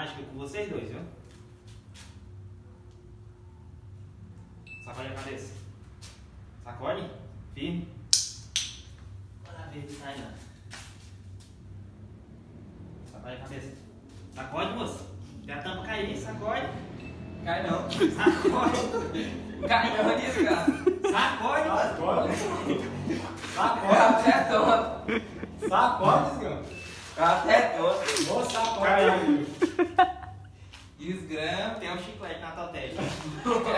mágica com vocês dois, viu? Sacode a cabeça. Sacode. Firme. Bora ver se sai não. Sacode a cabeça. Sacode, moça. Já a tampa cair, sacode. Cai não. Sacode. Cai não cara. Sacode, moça. Sacode. É até tonto. Sacode, senhor. É até tonto. Vou sacode. E os gramas tem um chiclete na tua testa.